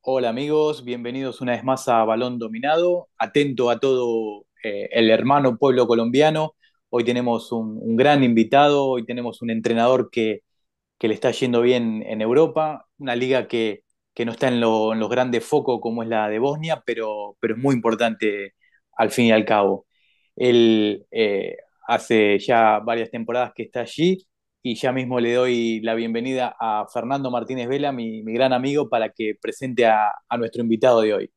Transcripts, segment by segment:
Hola amigos, bienvenidos una vez más a Balón Dominado. Atento a todo eh, el hermano pueblo colombiano. Hoy tenemos un, gran invitado, hoy tenemos un entrenador que, que, le está yendo bien en Europa, una liga que, que no está en, los grandes focos como es la de Bosnia, pero, pero es muy importante al fin y al cabo. Él eh, hace ya varias temporadas que está allí y ya mismo le doy la bienvenida a Fernando Martínez Vela, mi, gran amigo, para que presente a, nuestro invitado de hoy.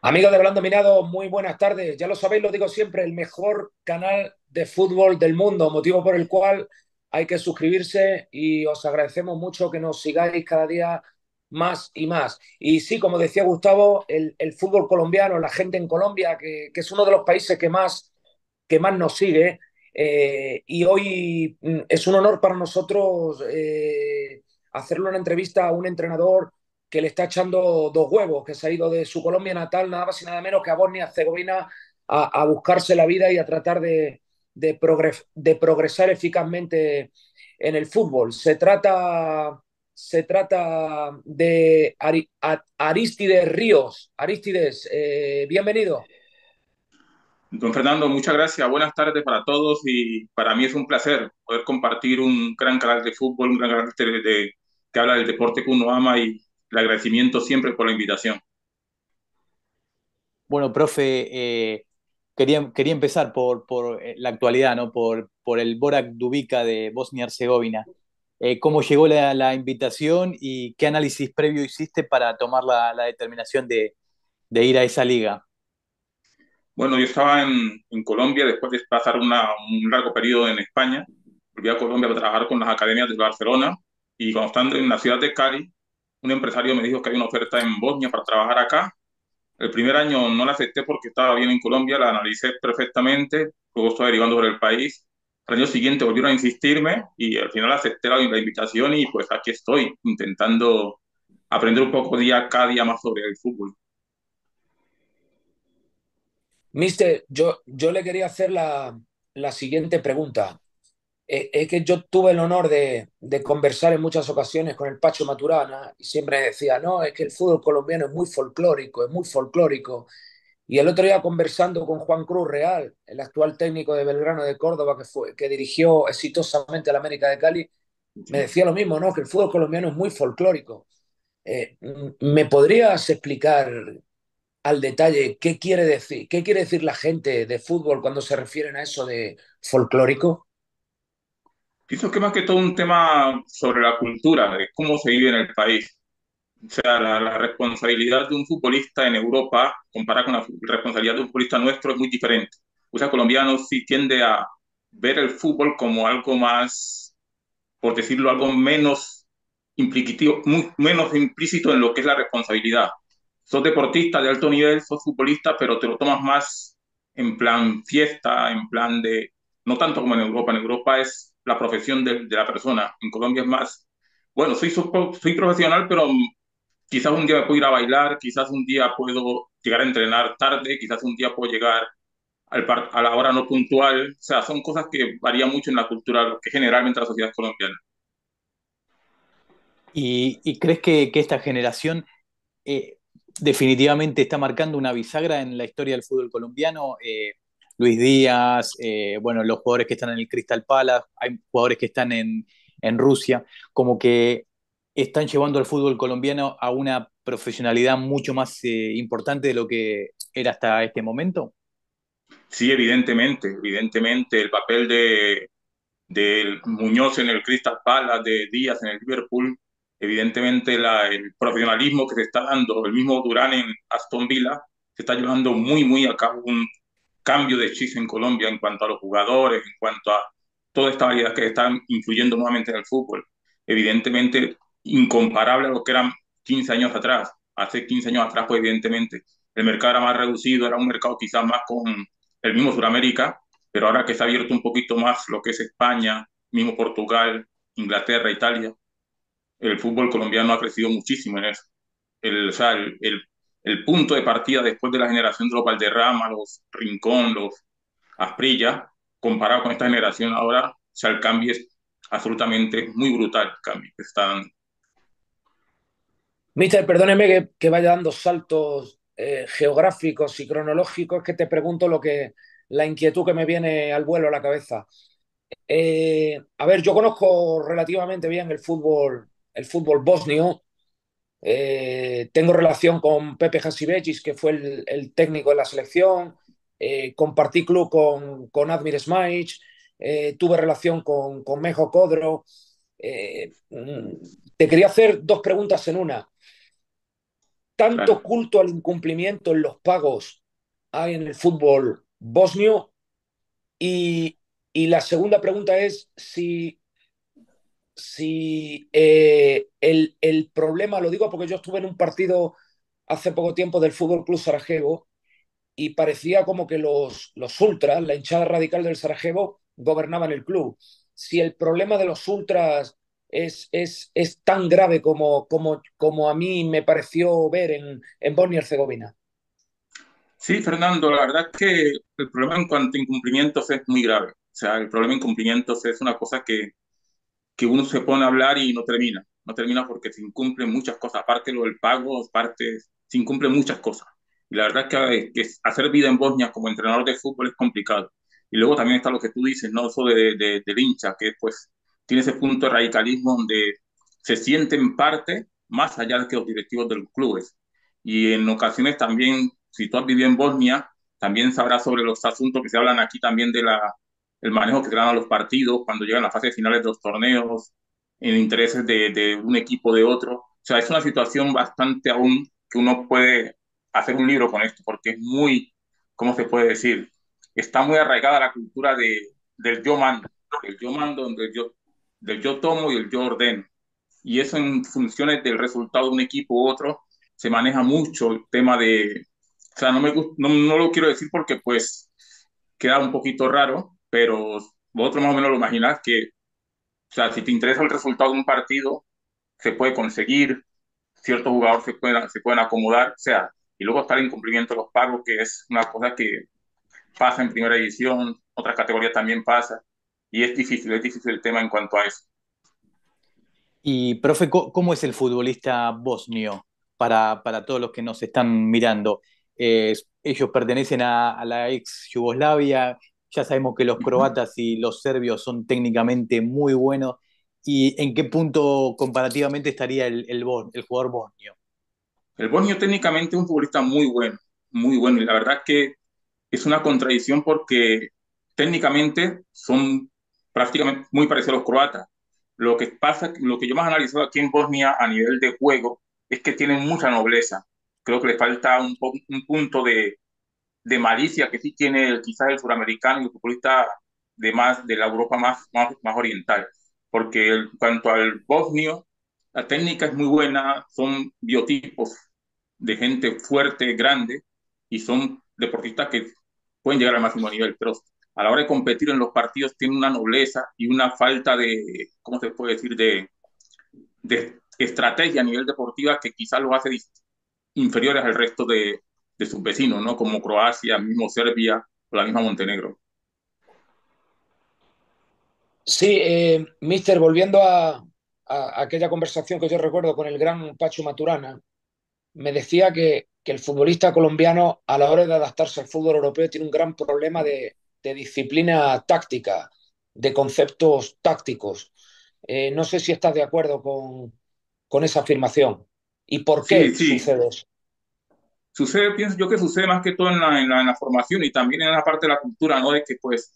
Amigos de Balón Dominado, muy buenas tardes. Ya lo sabéis, lo digo siempre, el mejor canal de fútbol del mundo, motivo por el cual hay que suscribirse y os agradecemos mucho que nos sigáis cada día más y más. Y sí, como decía Gustavo, el, el fútbol colombiano, la gente en Colombia, que, que, es uno de los países que más, que más nos sigue, eh, y hoy mm, es un honor para nosotros eh, hacerle una entrevista a un entrenador que le está echando dos huevos, que se ha ido de su Colombia natal, nada más y nada menos que a Bosnia-Herzegovina, a, a, buscarse la vida y a tratar de, de, progres, de, progresar eficazmente en el fútbol. Se trata, se trata de Ari, Aristides Ríos. Aristides, eh, bienvenido. Don Fernando, muchas gracias. Buenas tardes para todos y para mí es un placer poder compartir un gran canal de fútbol, un gran canal de, de, que habla del deporte que uno ama y el agradecimiento siempre por la invitación. Bueno, profe, eh, quería, quería empezar por, por la actualidad, ¿no? por, por el Borak Dubica de Bosnia-Herzegovina. Eh, ¿Cómo llegó la, la, invitación y qué análisis previo hiciste para tomar la, la determinación de, de ir a esa liga? Bueno, yo estaba en, en Colombia después de pasar una, un largo periodo en España. Volví a Colombia para trabajar con las academias de Barcelona y cuando estando en la ciudad de Cali, un empresario me dijo que hay una oferta en Bosnia para trabajar acá. El primer año no la acepté porque estaba bien en Colombia, la analicé perfectamente, luego estaba derivando por el país. Al año siguiente volvieron a insistirme y al final acepté la, la invitación y pues aquí estoy intentando aprender un poco día cada día más sobre el fútbol. Mister, yo, yo le quería hacer la, la siguiente pregunta. Eh, es que yo tuve el honor de, de, conversar en muchas ocasiones con el Pacho Maturana y siempre decía, no, es que el fútbol colombiano es muy folclórico, es muy folclórico. Y el otro día conversando con Juan Cruz Real, el actual técnico de Belgrano de Córdoba, que, fue, que dirigió exitosamente a la América de Cali, me decía lo mismo, ¿no? Que el fútbol colombiano es muy folclórico. Eh, ¿Me podrías explicar al detalle qué quiere decir, qué quiere decir la gente de fútbol cuando se refieren a eso de folclórico? Pienso que más que todo un tema sobre la cultura, de cómo se vive en el país. O sea, la, la responsabilidad de un futbolista en Europa, comparada con la responsabilidad de un futbolista nuestro, es muy diferente. O sea, colombiano sí tiende a ver el fútbol como algo más, por decirlo, algo menos implicativo, menos implícito en lo que es la responsabilidad sos deportista de alto nivel, sos futbolista, pero te lo tomas más en plan fiesta, en plan de, no tanto como en Europa, en Europa es la profesión de, la persona, en Colombia es más, bueno, soy, soy profesional, pero quizás un día me puedo ir a bailar, quizás un día puedo llegar a entrenar tarde, quizás un día puedo llegar al a la hora no puntual, o sea, son cosas que varían mucho en la cultura, que generalmente la sociedad colombiana. ¿Y, crees que, que, esta generación eh, definitivamente está marcando una bisagra en la historia del fútbol colombiano. Eh, Luis Díaz, eh, bueno, los jugadores que están en el Crystal Palace, hay jugadores que están en, en Rusia, como que están llevando al fútbol colombiano a una profesionalidad mucho más eh, importante de lo que era hasta este momento. Sí, evidentemente, evidentemente el papel de, de Muñoz en el Crystal Palace, de Díaz en el Liverpool, evidentemente la, el profesionalismo que se está dando, el mismo Durán en Aston Villa, se está llevando muy, muy a cabo un cambio de chiste en Colombia en cuanto a los jugadores, en cuanto a toda esta variedad que están influyendo nuevamente en el fútbol. Evidentemente, incomparable a lo que eran 15 años atrás. Hace 15 años atrás, pues evidentemente, el mercado era más reducido, era un mercado quizás más con el mismo Sudamérica, pero ahora que se ha abierto un poquito más lo que es España, mismo Portugal, Inglaterra, Italia, el fútbol colombiano ha crecido muchísimo en eso. El, o sea, el, el, punto de partida después de la generación de los Valderrama, los Rincón, los Asprilla, comparado con esta generación ahora, o sea, el cambio es absolutamente muy brutal, el cambio que están Mister, perdóneme que, vaya dando saltos eh, geográficos y cronológicos, que te pregunto lo que la inquietud que me viene al vuelo a la cabeza. Eh, a ver, yo conozco relativamente bien el fútbol, el fútbol bosnio. Eh, tengo relación con Pepe Hasibegic, que fue el, técnico de la selección. Eh, compartí club con, con Admir Smajic. tuve relación con, con Mejo Codro. Mm, te quería hacer dos preguntas en una. ¿Tanto culto al incumplimiento en los pagos hay en el fútbol bosnio? Y, y la segunda pregunta es si, si eh, el, el, problema, lo digo porque yo estuve en un partido hace poco tiempo del Fútbol Club Sarajevo y parecía como que los, los ultras, la hinchada radical del Sarajevo, gobernaban el club. Si el problema de los ultras es, es, es tan grave como, como, como a mí me pareció ver en, en Bosnia y Herzegovina. Sí, Fernando, la verdad es que el problema en cuanto a incumplimientos es muy grave. O sea, el problema de incumplimientos es una cosa que, que uno se pone a hablar y no termina. No termina porque se incumplen muchas cosas. Aparte lo del pago, aparte se incumplen muchas cosas. Y la verdad es que, hacer vida en Bosnia como entrenador de fútbol es complicado. Y luego también está lo que tú dices, ¿no? Eso de, de, del hincha, que pues tiene ese punto de radicalismo donde se sienten parte más allá de que los directivos de los clubes. Y en ocasiones también, si tú has vivido en Bosnia, también sabrás sobre los asuntos que se hablan aquí también de la el manejo que a los partidos cuando llegan a las fases finales de los torneos, en intereses de, un equipo de otro. O sea, es una situación bastante aún que uno puede hacer un libro con esto, porque es muy, ¿cómo se puede decir? Está muy arraigada la cultura de, del yo mando, el yo mando, del yo, del yo tomo y el yo ordeno. Y eso en funciones del resultado de un equipo u otro, se maneja mucho el tema de, o sea, no, me, no, no lo quiero decir porque pues queda un poquito raro, pero vosotros más o menos lo imaginás que, o sea, si te interesa el resultado de un partido, se puede conseguir, ciertos jugadores se pueden, se pueden acomodar, o sea, y luego está el incumplimiento de los pagos, que es una cosa que pasa en primera división, otras categorías también pasa, y es difícil, es difícil el tema en cuanto a eso. Y, profe, ¿cómo es el futbolista bosnio para, para todos los que nos están mirando? Eh, ellos pertenecen a, a, la ex Yugoslavia, ya sabemos que los croatas y los serbios son técnicamente muy buenos. ¿Y en qué punto comparativamente estaría el, el, el jugador bosnio? El bosnio técnicamente es un futbolista muy bueno, muy bueno. Y la verdad que es una contradicción porque técnicamente son prácticamente muy parecidos a los croatas. Lo que pasa, lo que yo más he analizado aquí en Bosnia a nivel de juego es que tienen mucha nobleza. Creo que le falta un, un punto de, de malicia que sí tiene quizás el suramericano y el futbolista de más de la Europa más, más, oriental. Porque en cuanto al bosnio, la técnica es muy buena, son biotipos de gente fuerte, grande, y son deportistas que pueden llegar al máximo nivel, pero a la hora de competir en los partidos tienen una nobleza y una falta de, ¿cómo se puede decir?, de, de estrategia a nivel deportiva que quizás los hace inferiores al resto de, de sus vecinos, ¿no? Como Croacia, mismo Serbia o la misma Montenegro. Sí, eh, Mister, volviendo a, aquella conversación que yo recuerdo con el gran Pacho Maturana, me decía que, que, el futbolista colombiano a la hora de adaptarse al fútbol europeo tiene un gran problema de, de disciplina táctica, de conceptos tácticos. Eh, no sé si estás de acuerdo con, con esa afirmación. ¿Y por qué sí, sucede eso? Sucede, pienso yo que sucede más que todo en la, en la, formación y también en la parte de la cultura, ¿no? De que pues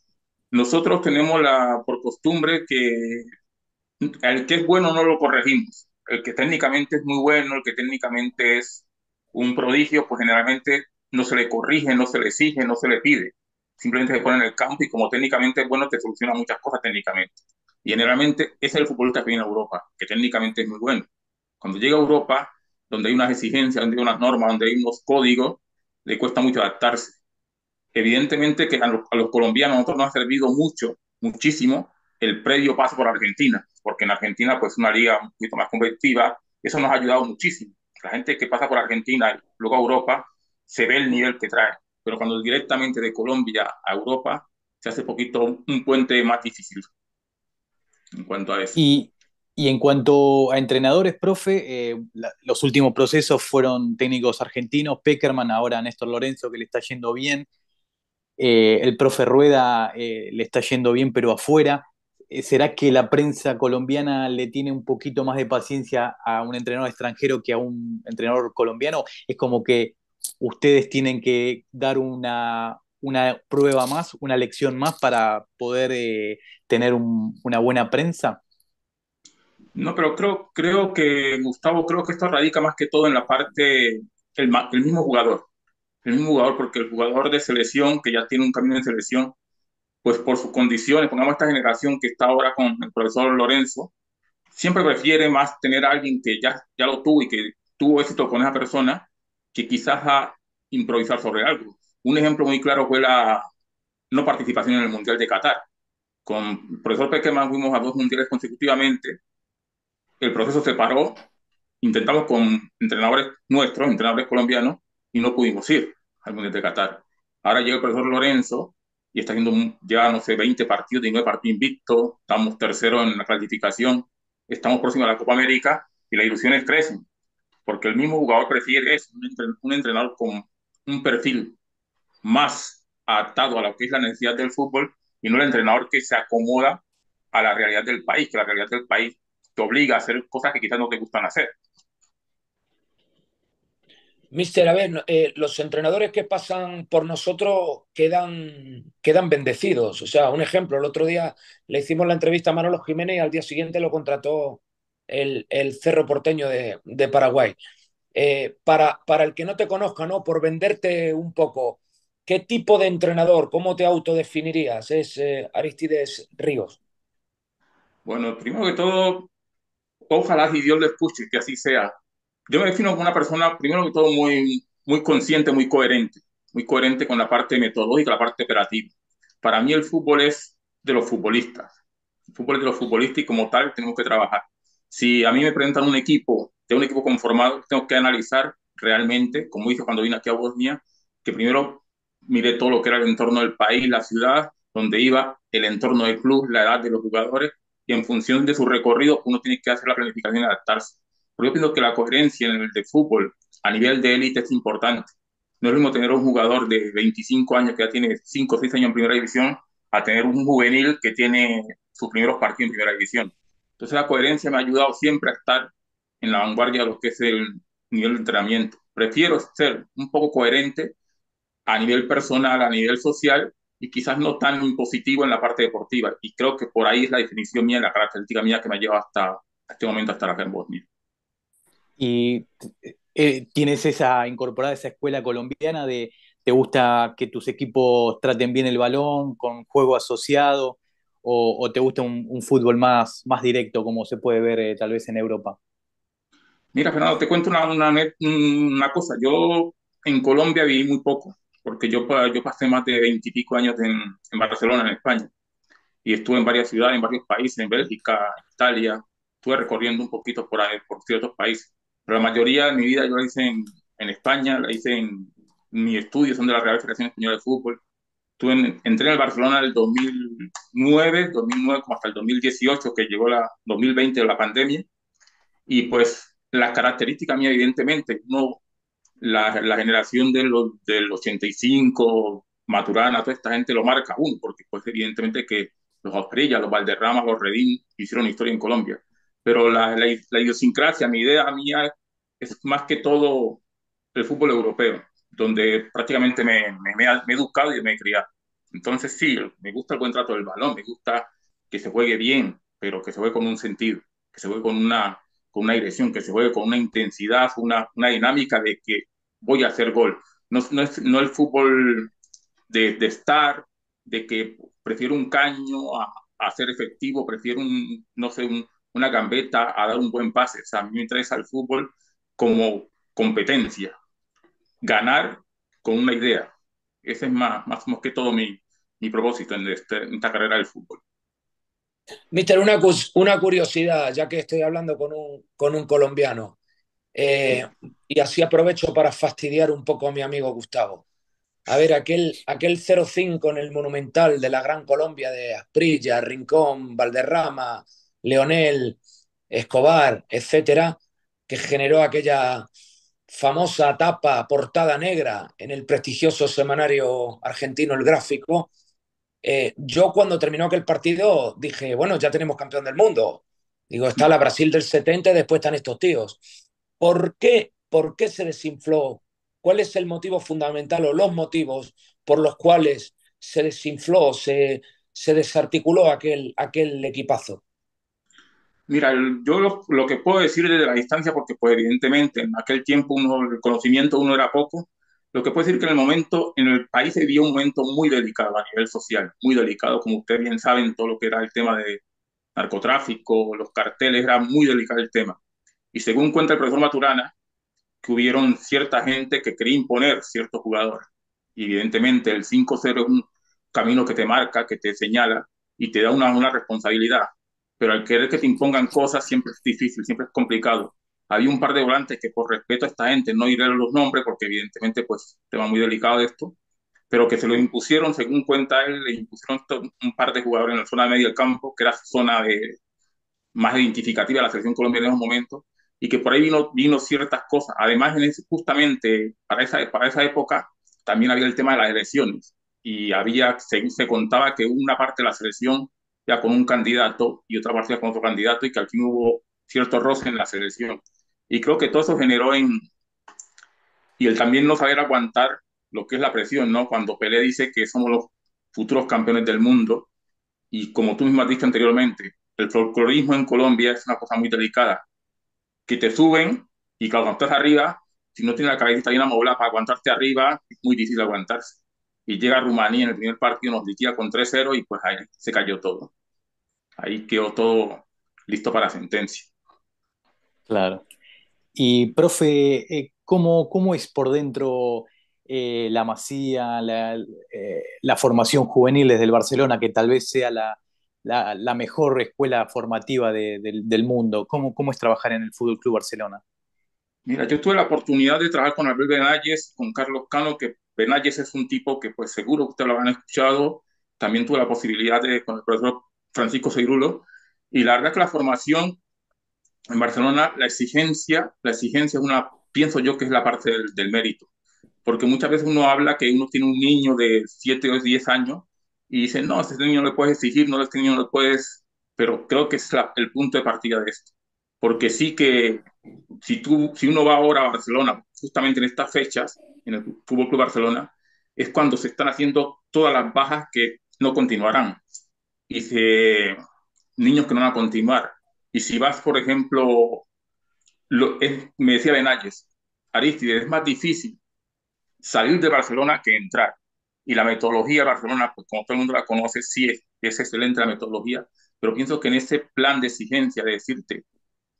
nosotros tenemos la, por costumbre que el que es bueno no lo corregimos. El que técnicamente es muy bueno, el que técnicamente es un prodigio, pues generalmente no se le corrige, no se le exige, no se le pide. Simplemente se pone en el campo y como técnicamente es bueno, te soluciona muchas cosas técnicamente. Y generalmente ese es el futbolista que viene a Europa, que técnicamente es muy bueno. Cuando llega a Europa, donde hay unas exigencias, donde hay unas normas, donde hay unos códigos, le cuesta mucho adaptarse. Evidentemente que a los, a los colombianos nosotros nos ha servido mucho, muchísimo, el previo paso por Argentina, porque en Argentina pues una liga un poquito más competitiva, eso nos ha ayudado muchísimo. La gente que pasa por Argentina y luego a Europa se ve el nivel que trae, pero cuando directamente de Colombia a Europa se hace poquito un puente más difícil en cuanto a eso. Y, Y en cuanto a entrenadores, profe, eh, los últimos procesos fueron técnicos argentinos, Peckerman, ahora Néstor Lorenzo, que le está yendo bien. Eh, el profe Rueda eh, le está yendo bien, pero afuera. ¿Será que la prensa colombiana le tiene un poquito más de paciencia a un entrenador extranjero que a un entrenador colombiano? Es como que ustedes tienen que dar una, una prueba más, una lección más para poder tener un, una buena prensa. No, pero creo, creo que, Gustavo, creo que esto radica más que todo en la parte, el, el mismo jugador. El mismo jugador, porque el jugador de selección, que ya tiene un camino en selección, pues por sus condiciones, pongamos esta generación que está ahora con el profesor Lorenzo, siempre prefiere más tener a alguien que ya, ya lo tuvo y que tuvo éxito con esa persona, que quizás a improvisar sobre algo. Un ejemplo muy claro fue la no participación en el Mundial de Qatar. Con el profesor Pequeman fuimos a dos mundiales consecutivamente. El proceso se paró. Intentamos con entrenadores nuestros, entrenadores colombianos, y no pudimos ir al Mundial de Qatar. Ahora llega el profesor Lorenzo y está haciendo ya, no sé, 20 partidos, 19 partidos invictos, estamos tercero en la clasificación, estamos próximos a la Copa América y las ilusiones crecen, porque el mismo jugador prefiere es un entrenador con un perfil más adaptado a lo que es la necesidad del fútbol y no el entrenador que se acomoda a la realidad del país, que la realidad del país te obliga a hacer cosas que quizás no te gustan hacer. Mister, a ver, eh, los entrenadores que pasan por nosotros quedan, quedan bendecidos. O sea, un ejemplo, el otro día le hicimos la entrevista a Manolo Jiménez y al día siguiente lo contrató el, el Cerro Porteño de, de Paraguay. Eh, para, para el que no te conozca, ¿no? Por venderte un poco, ¿qué tipo de entrenador, cómo te autodefinirías? Es eh, Aristides Ríos. Bueno, primero que todo, ojalá y Dios le escuche, que así sea yo me defino como una persona, primero que todo, muy, muy consciente, muy coherente, muy coherente con la parte metodológica, la parte operativa. Para mí el fútbol es de los futbolistas. El fútbol es de los futbolistas y como tal tenemos que trabajar. Si a mí me presentan un equipo, de un equipo conformado, tengo que analizar realmente, como dije cuando vine aquí a Bosnia, que primero mire todo lo que era el entorno del país, la ciudad, donde iba, el entorno del club, la edad de los jugadores, en función de su recorrido uno tiene que hacer la planificación y adaptarse. Porque yo pienso que la coherencia en el de fútbol a nivel de élite es importante. No es lo mismo tener un jugador de 25 años que ya tiene 5 o 6 años en primera división a tener un juvenil que tiene sus primeros partidos en primera división. Entonces la coherencia me ha ayudado siempre a estar en la vanguardia de lo que es el nivel de entrenamiento. Prefiero ser un poco coherente a nivel personal, a nivel social y quizás no tan impositivo en la parte deportiva. Y creo que por ahí es la definición mía, la característica mía que me ha llevado hasta este momento, hasta acá en Bosnia y eh, tienes esa incorporada esa escuela colombiana de te gusta que tus equipos traten bien el balón con juego asociado o, o te gusta un, un, fútbol más, más directo como se puede ver eh, tal vez en Europa? Mira, Fernando, te cuento una, una, una, cosa. Yo en Colombia viví muy poco, porque yo, yo pasé más de veintipico años en, en Barcelona, en España, y estuve en varias ciudades, en varios países, en Bélgica, Italia, estuve recorriendo un poquito por, por ciertos países. Pero la mayoría de mi vida yo la hice en, en España, la hice en mi estudio, son de la Real Federación Española de Fútbol. Tuve en, entré en el Barcelona en el 2009, 2009 como hasta el 2018, que llegó la 2020 de la pandemia. Y pues las características mías, evidentemente, no, la, la generación de los, del 85, Maturana, toda esta gente lo marca uno, porque pues evidentemente que los Osprilla, los Valderrama, los Redín hicieron historia en Colombia pero la, la, la, idiosincrasia, mi idea mía es más que todo el fútbol europeo, donde prácticamente me, me, me, he educado y me he criado. Entonces sí, me gusta el buen trato del balón, me gusta que se juegue bien, pero que se juegue con un sentido, que se juegue con una, con una dirección, que se juegue con una intensidad, una, una dinámica de que voy a hacer gol. No, no es no el fútbol de, de estar, de que prefiero un caño a, a ser efectivo, prefiero un, no sé, un, una gambeta, a dar un buen pase. O sea, a mí me interesa el fútbol como competencia, ganar con una idea. Ese es más, más, más que todo mi, mi propósito en, este, en, esta carrera del fútbol. Mister, una, una curiosidad, ya que estoy hablando con un, con un colombiano, eh, y así aprovecho para fastidiar un poco a mi amigo Gustavo. A ver, aquel, aquel 0-5 en el Monumental de la Gran Colombia de Asprilla, Rincón, Valderrama, Leonel, Escobar, etcétera, que generó aquella famosa tapa portada negra en el prestigioso semanario argentino El Gráfico, eh, yo cuando terminó aquel partido dije, bueno, ya tenemos campeón del mundo. Digo, está la Brasil del 70 y después están estos tíos. ¿Por qué, ¿Por qué se desinfló? ¿Cuál es el motivo fundamental o los motivos por los cuales se desinfló, se, se desarticuló aquel, aquel equipazo? Mira, yo lo, que puedo decir desde la distancia, porque pues evidentemente en aquel tiempo uno, el conocimiento uno era poco, lo que puedo decir que en el momento, en el país se vivía un momento muy delicado a nivel social, muy delicado, como ustedes bien saben, todo lo que era el tema de narcotráfico, los carteles, era muy delicado el tema. Y según cuenta el profesor Maturana, que hubieron cierta gente que quería imponer ciertos jugadores. Y evidentemente el 5-0 es un camino que te marca, que te señala y te da una, una responsabilidad pero al querer que te impongan cosas siempre es difícil, siempre es complicado. Había un par de volantes que por respeto a esta gente, no iré a los nombres porque evidentemente pues tema muy delicado de esto, pero que se lo impusieron, según cuenta él, le impusieron un par de jugadores en la zona media del campo, que era zona de, más identificativa de la selección colombiana en esos momentos, y que por ahí vino, vino ciertas cosas. Además, en ese, justamente para esa, para esa época también había el tema de las elecciones, y había, se, se contaba que una parte de la selección ya con un candidato y otra partida con otro candidato y que al fin hubo cierto roce en la selección. Y creo que todo eso generó en... Y el también no saber aguantar lo que es la presión, ¿no? Cuando Pelé dice que somos los futuros campeones del mundo y como tú mismo has dicho anteriormente, el folclorismo en Colombia es una cosa muy delicada, que te suben y cuando estás arriba, si no tienes la cabecita bien amoblada para aguantarte arriba, es muy difícil aguantarse y llega Rumanía en el primer partido, nos liquida con 3-0 y pues ahí se cayó todo. Ahí quedó todo listo para sentencia. Claro. Y, profe, eh, ¿cómo, cómo es por dentro eh, la masía, la, eh, la, formación juvenil desde el Barcelona, que tal vez sea la, la, mejor escuela formativa del mundo? ¿Cómo, ¿Cómo es trabajar en el Fútbol Club Barcelona? Mira, yo tuve la oportunidad de trabajar con Abel Benayes, con Carlos Cano, que Benayes es un tipo que pues seguro que ustedes lo han escuchado. También tuve la posibilidad de con el profesor Francisco Seirulo. Y la verdad es que la formación en Barcelona, la exigencia, la exigencia es una, pienso yo que es la parte del, mérito. Porque muchas veces uno habla que uno tiene un niño de 7 o 10 años y dice, no, a este niño no le puedes exigir, no, a este niño no le puedes... Pero creo que es el punto de partida de esto. Porque sí que si, tú, si uno va ahora a Barcelona, justamente en estas fechas, en el Fútbol Club Barcelona, es cuando se están haciendo todas las bajas que no continuarán. Y se, niños que no van a continuar. Y si vas, por ejemplo, lo, me decía Benayes, Aristides, es más difícil salir de Barcelona que entrar. Y la metodología de Barcelona, pues como todo el mundo la conoce, sí es, es excelente la metodología, pero pienso que en ese plan de exigencia de decirte,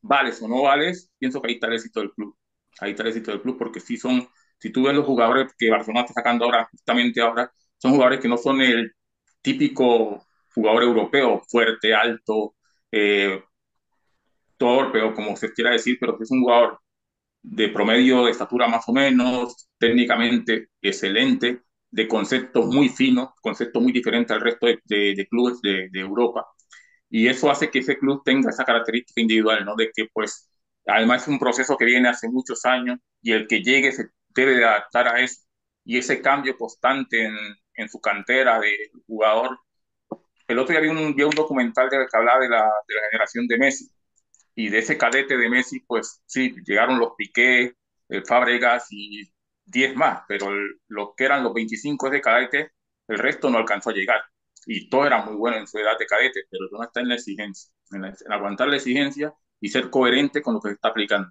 vales o no vales, pienso que ahí está el éxito del club. Ahí está el éxito del club porque si son, si tú ves los jugadores que Barcelona está sacando ahora, justamente ahora, son jugadores que no son el típico jugador europeo, fuerte, alto, eh, torpe o como se quiera decir, pero que es un jugador de promedio de estatura más o menos, técnicamente excelente, de conceptos muy finos, conceptos muy diferentes al resto de, clubes de, de, Europa y eso hace que ese club tenga esa característica individual, ¿no? De que pues además es un proceso que viene hace muchos años y el que llegue se debe de adaptar a eso y ese cambio constante en, en su cantera de jugador. El otro día vi un, vi un documental de, que hablaba de la, de la generación de Messi y de ese cadete de Messi, pues sí, llegaron los Piqué, el Fábregas y 10 más, pero lo que eran los 25 de cadete, el resto no alcanzó a llegar y todo era muy bueno en su edad de cadete, pero no está en la exigencia, en, aguantar la exigencia y ser coherente con lo que se está aplicando.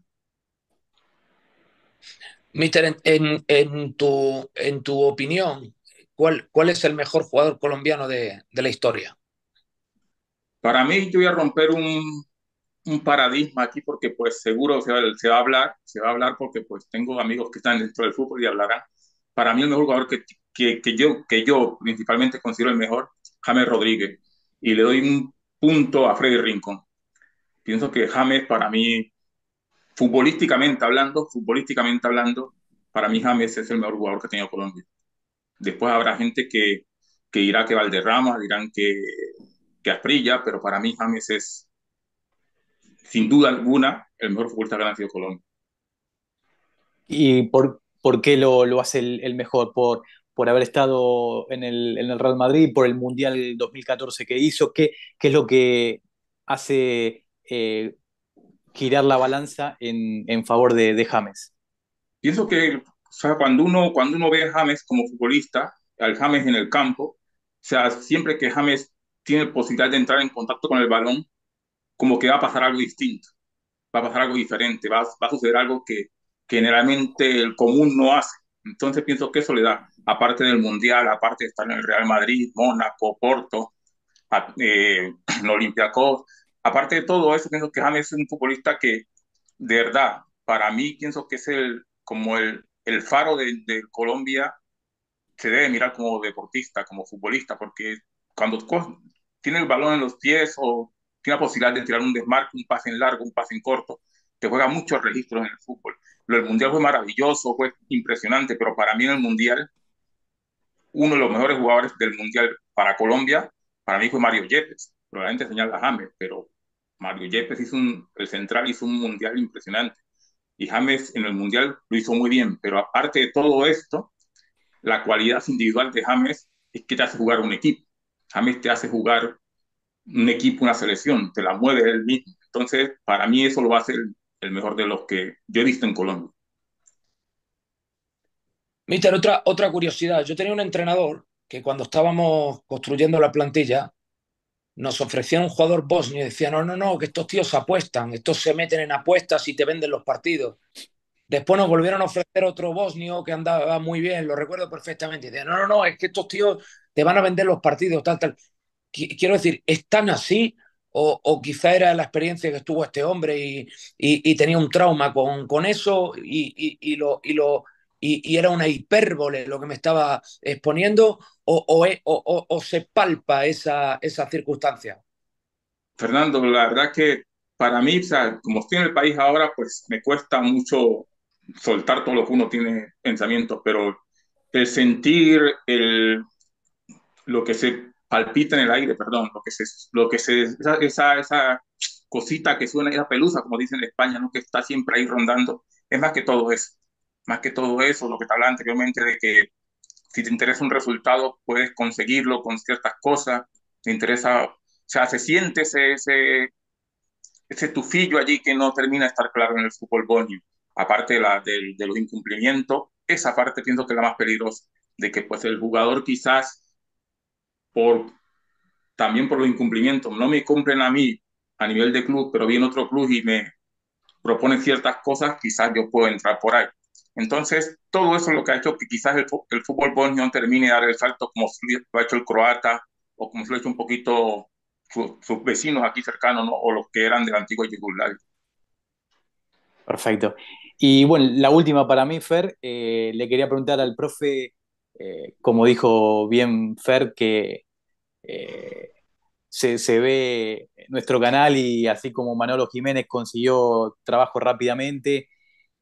Mister, en, en, tu, en tu opinión, ¿cuál, ¿cuál es el mejor jugador colombiano de, de la historia? Para mí, yo voy a romper un, un paradigma aquí porque pues seguro se va, a hablar, se va a hablar porque pues tengo amigos que están dentro del fútbol y hablarán. Para mí el mejor jugador que, que, que yo, que yo principalmente considero el mejor James Rodríguez y le doy un punto a Freddy Rincón. Pienso que James para mí, futbolísticamente hablando, futbolísticamente hablando, para mí James es el mejor jugador que ha tenido Colombia. Después habrá gente que, que dirá que Valderrama, dirán que, que Asprilla, pero para mí James es sin duda alguna, el mejor futbolista que ha nacido Colombia. ¿Y por, por qué lo, lo hace el, el, mejor? ¿Por, por haber estado en el, en el, Real Madrid, por el Mundial 2014 que hizo? ¿Qué, qué es lo que hace eh, girar la balanza en, en favor de, de, James? Pienso que o sea, cuando, uno, cuando uno ve a James como futbolista, al James en el campo, o sea, siempre que James tiene posibilidad de entrar en contacto con el balón, como que va a pasar algo distinto, va a pasar algo diferente, va, va a suceder algo que, generalmente el común no hace. Entonces pienso que eso le da, aparte del Mundial, aparte de estar en el Real Madrid, Mónaco, Porto, eh, Olympiacos, aparte de todo eso, pienso que James es un futbolista que, de verdad, para mí pienso que es el, como el, el faro de, de Colombia, se debe mirar como deportista, como futbolista, porque cuando tiene el balón en los pies o tiene la posibilidad de tirar un desmarque, un pase en largo, un pase en corto, te juega muchos registros en el fútbol. Lo del Mundial fue maravilloso, fue impresionante, pero para mí en el Mundial, uno de los mejores jugadores del Mundial para Colombia, para mí fue Mario Yepes. Probablemente señala James, pero Mario Yepes hizo un, el central hizo un Mundial impresionante. Y James en el Mundial lo hizo muy bien, pero aparte de todo esto, la cualidad individual de James es que te hace jugar un equipo. James te hace jugar un equipo, una selección, te la mueve él mismo. Entonces, para mí eso lo va a hacer el mejor de los que yo he visto en Colombia. Mister, otra, otra curiosidad. Yo tenía un entrenador que cuando estábamos construyendo la plantilla nos ofrecía un jugador bosnio y decía, no, no, no, que estos tíos apuestan, estos se meten en apuestas y te venden los partidos. Después nos volvieron a ofrecer otro bosnio que andaba muy bien, lo recuerdo perfectamente. Y decía, no, no, no, es que estos tíos te van a vender los partidos, tal, tal. Quiero decir, ¿están así o, o, quizá era la experiencia que estuvo este hombre y, y, y tenía un trauma con, con eso y, lo, lo, y, era una hipérbole lo que me estaba exponiendo o, o, o se palpa esa, esa circunstancia? Fernando, la verdad que para mí, o sea, como estoy en el país ahora, pues me cuesta mucho soltar todo lo que uno tiene pensamientos, pero el sentir el, lo que se palpita en el aire, perdón, lo que se, lo que se, esa, esa, cosita que suena, esa pelusa, como dicen en España, ¿no? que está siempre ahí rondando, es más que todo eso, más que todo eso, lo que te hablaba anteriormente de que si te interesa un resultado, puedes conseguirlo con ciertas cosas, te interesa, o sea, se siente ese, ese, ese tufillo allí que no termina de estar claro en el fútbol bonio, aparte de, la, de, de los incumplimientos, esa parte pienso que es la más peligrosa, de que pues el jugador quizás por, también por los incumplimientos. No me cumplen a mí a nivel de club, pero viene otro club y me proponen ciertas cosas, quizás yo puedo entrar por ahí. Entonces, todo eso es lo que ha hecho que quizás el, el fútbol bosnio termine de dar el salto como lo ha hecho el croata o como lo ha hecho un poquito su, sus vecinos aquí cercanos ¿no? o los que eran de la antigua Yugoslavia. Perfecto. Y bueno, la última para mí, Fer, eh, le quería preguntar al profe eh, como dijo bien Fer, que eh, se, se, ve nuestro canal y así como Manolo Jiménez consiguió trabajo rápidamente,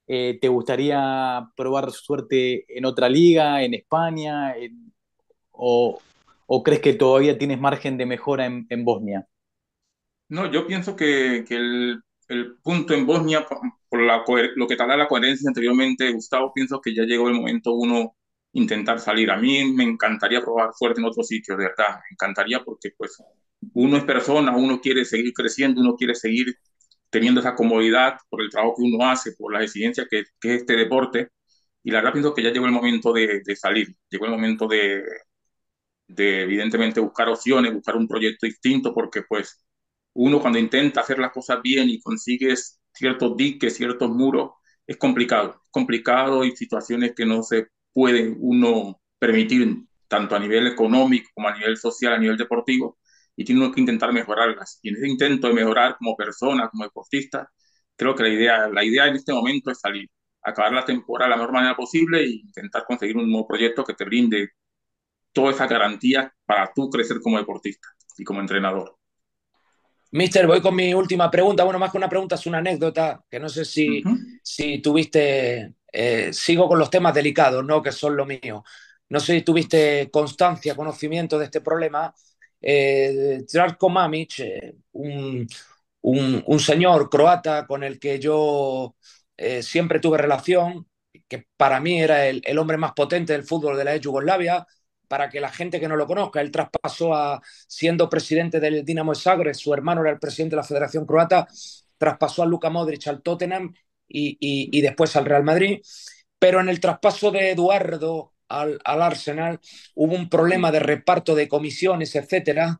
eh, ¿te gustaría probar suerte en otra liga, en España? O, o, crees que todavía tienes margen de mejora en, Bosnia? No, yo pienso que, que el, el, punto en Bosnia, por, la, lo que tal la coherencia anteriormente, Gustavo, pienso que ya llegó el momento uno intentar salir. A mí me encantaría probar suerte en otro sitio, de verdad, me encantaría porque pues uno es persona, uno quiere seguir creciendo, uno quiere seguir teniendo esa comodidad por el trabajo que uno hace, por la exigencia que, que es este deporte. Y la verdad pienso que ya llegó el momento de, de salir, llegó el momento de, de evidentemente buscar opciones, buscar un proyecto distinto, porque pues uno cuando intenta hacer las cosas bien y consigues ciertos diques, ciertos muros, es complicado, complicado y situaciones que no se puede uno permitir tanto a nivel económico como a nivel social, a nivel deportivo, y tiene uno que intentar mejorarlas. Y en ese intento de mejorar como persona, como deportista, creo que la idea, la idea en este momento es salir, acabar la temporada de la mejor manera posible e intentar conseguir un nuevo proyecto que te brinde toda esa garantía para tú crecer como deportista y como entrenador. Mister, voy con mi última pregunta. Bueno, más que una pregunta, es una anécdota que no sé si, uh -huh. si tuviste eh, sigo con los temas delicados, ¿no? que son lo mío. No sé si tuviste constancia, conocimiento de este problema. Eh, Zratko Mamic, eh, un, un, señor croata con el que yo eh, siempre tuve relación, que para mí era el, hombre más potente del fútbol de la Yugoslavia, para que la gente que no lo conozca, él traspasó a, siendo presidente del Dinamo Zagreb, su hermano era el presidente de la Federación Croata, traspasó a Luka Modric al Tottenham y, después al Real Madrid, pero en el traspaso de Eduardo al, al Arsenal hubo un problema de reparto de comisiones, etcétera,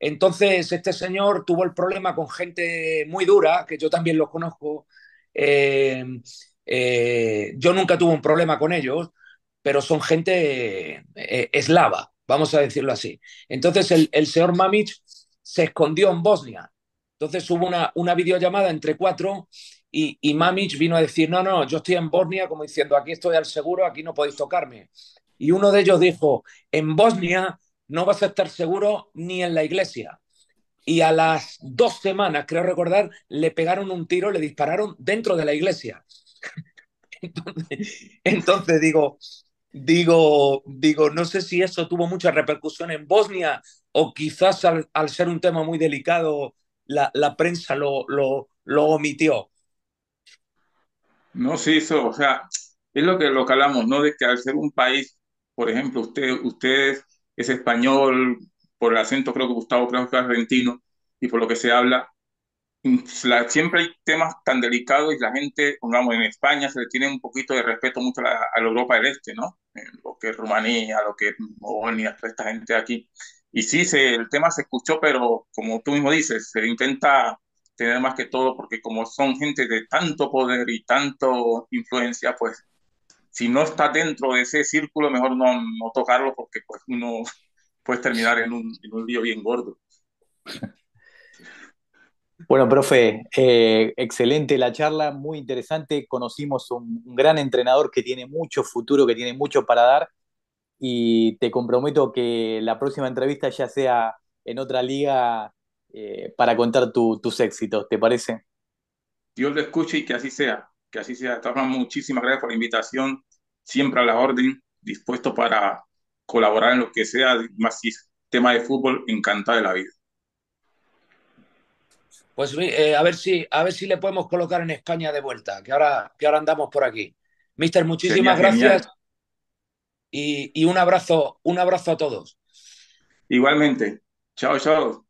entonces, este señor tuvo el problema con gente muy dura, que yo también los conozco. Eh, eh, yo nunca tuve un problema con ellos, pero son gente eh, eslava, vamos a decirlo así. Entonces, el, señor Mamic se escondió en Bosnia. Entonces hubo una, una videollamada entre cuatro y, y Mamic vino a decir, no, no, yo estoy en Bosnia, como diciendo, aquí estoy al seguro, aquí no podéis tocarme. Y uno de ellos dijo, en Bosnia no vas a estar seguro ni en la iglesia. Y a las dos semanas, creo recordar, le pegaron un tiro, le dispararon dentro de la iglesia. entonces, digo, digo, digo, no sé si eso tuvo mucha repercusión en Bosnia o quizás al, ser un tema muy delicado la, prensa lo, lo, lo, omitió. No, sí, eso, o sea, es lo que, lo que hablamos, ¿no? De que al ser un país, por ejemplo, usted, ustedes es español, por el acento creo que Gustavo creo que es argentino, y por lo que se habla, siempre hay temas tan delicados y la gente, pongamos, en España se le tiene un poquito de respeto mucho a la, Europa del Este, ¿no? lo que es Rumanía, lo que es Bosnia, toda esta gente aquí. Y sí, se, el tema se escuchó, pero como tú mismo dices, se intenta tener más que todo, porque como son gente de tanto poder y tanto influencia, pues si no está dentro de ese círculo, mejor no, tocarlo porque pues uno puede terminar en un, en un lío bien gordo. Bueno, profe, eh, excelente la charla, muy interesante. Conocimos un, gran entrenador que tiene mucho futuro, que tiene mucho para dar. Y te comprometo que la próxima entrevista ya sea en otra liga eh, para contar tus éxitos, ¿te parece? Dios lo escuche y que así sea que así sea. muchísimas gracias por la invitación, siempre a la orden, dispuesto para colaborar en lo que sea, más si es tema de fútbol, encantado de la vida. Pues eh, a, ver si, a ver si le podemos colocar en España de vuelta, que ahora, que ahora andamos por aquí. Mister, muchísimas gracias y, y un abrazo, un abrazo a todos. Igualmente. Chao, chao.